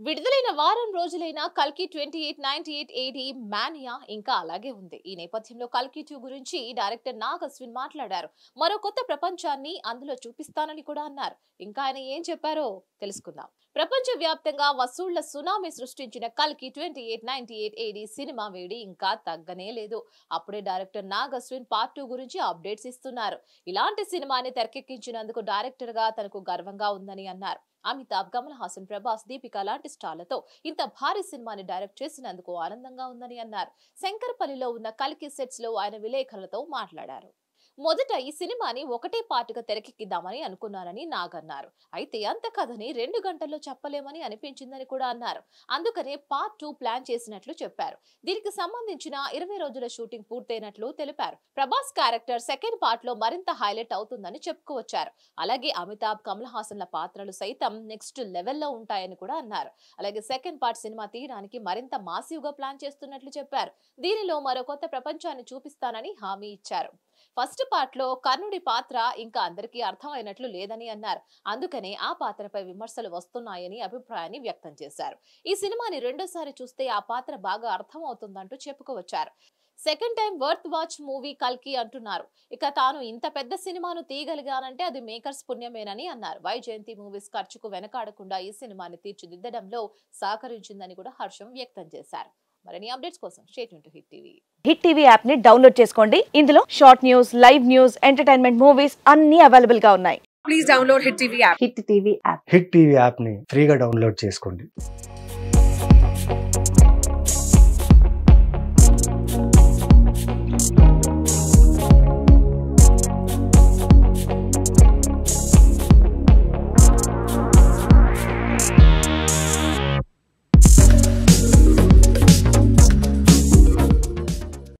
విడుదలైన వారం రోజులైన కల్కి twenty eight ninety eight AD mania ఇంకా అలాగే ఉంది. ఈ నేపథ్యంలో కల్కి టూ గురించి డైరెక్టర్ నాగ్ అశ్విన్ మాట్లాడారు. మరో కొత్త ప్రపంచాన్ని అందులో చూపిస్తానని కూడా అన్నారు. ఇంకా ఆయన ఏం చెప్పారో తెలుసుకుందాం. ప్రపంచ వ్యాప్తంగా వసూళ్ళ సునామీ సృష్టించిన కల్కి twenty eight ninety eight AD cinema వేడి ఇంకా తగ్గనే లేదు. అప్పుడే director Nag Ashwin part two గురించి అప్డేట్స్ ఇస్తున్నారు. ఇలాంటి సినిమాని తెరకెక్కించినందుకు డైరెక్టర్గా తనకు గర్వంగా ఉందని అన్నారు. అమితాబ్ కమల్ హాసన్ ప్రభాస్ దీపిక లాంటి స్టార్లతో ఇంత భారీ సినిమాని డైరెక్ట్ చేసినందుకు ఆనందంగా ఉందని అన్నారు. శంకర్పల్లిలో ఉన్న కల్కి సెట్స్లో ఆయన విలేకరులతో మాట్లాడారు. మొదట ఈ సినిమాని ఒకటే పాటుగా తెరకెక్కిద్దామని అనుకున్నానని నాగ్ అన్నారు అయితే అంత కథని రెండు గంటల్లో చెప్పలేమని అనిపించిందని కూడా అన్నారు. అందుకనే పార్ట్ టూ ప్లాన్ చేసినట్లు చెప్పారు. దీనికి సంబంధించిన ఇరవై రోజుల షూటింగ్ పూర్తయినట్లు తెలిపారు. ప్రభాస్ క్యారెక్టర్ సెకండ్ పార్ట్లో మరింత హైలైట్ అవుతుందని చెప్పుకువచ్చారు. అలాగే అమితాబ్ కమల్ హాసన్ల పాత్రలు సైతం నెక్స్ట్ లెవెల్లో ఉంటాయని కూడా అన్నారు. అలాగే సెకండ్ పార్ట్ సినిమా తీయడానికి మరింత మాసివ్గా ప్లాన్ చేస్తున్నట్లు చెప్పారు. దీనిలో మరో కొత్త ప్రపంచాన్ని చూపిస్తానని హామీ ఇచ్చారు. ఫస్ట్ పార్ట్లో కర్ణుడి పాత్ర ఇంకా అందరికీ అర్థమైనట్లు లేదని అన్నారు. అందుకనే ఆ పాత్రపై విమర్శలు వస్తున్నాయని అభిప్రాయాన్ని వ్యక్తం చేశారు. ఈ సినిమాని రెండోసారి చూస్తే ఆ పాత్ర బాగా అర్థం అవుతుందంటూ చెప్పుకోవచ్చారు. Second time worth watch movie కల్కి అంటున్నారు. ఇక తాను ఇంత పెద్ద సినిమాను తీయగలిగానంటే అది మేకర్స్ పుణ్యమేనని అన్నారు. వై జయంతి మూవీస్ ఖర్చుకు వెనకాడకుండా ఈ సినిమాని తీర్చిదిద్దడంలో సహకరించిందని కూడా హర్షం వ్యక్తం చేశారు. మరిన్ని అప్డేట్స్ కోసం state to hit TV hit TV యాప్ని డౌన్లోడ్ చేసుకోండి. ఇందులో short news live news entertainment movies అన్ని అవైలబుల్గా ఉన్నాయి. Please download Hit TV app. Hit TV app hit TV యాప్ని ఫ్రీగా డౌన్లోడ్ చేసుకోండి.